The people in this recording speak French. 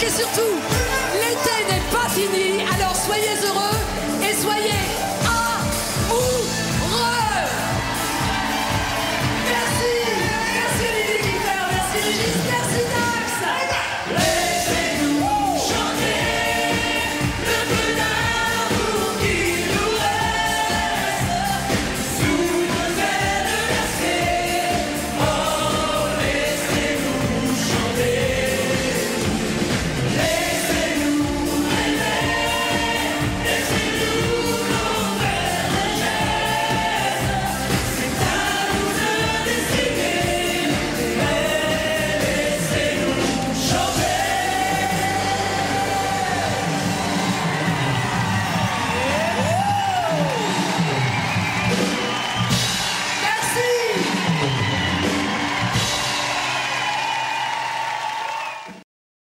et surtout, l'été n'est pas fini, alors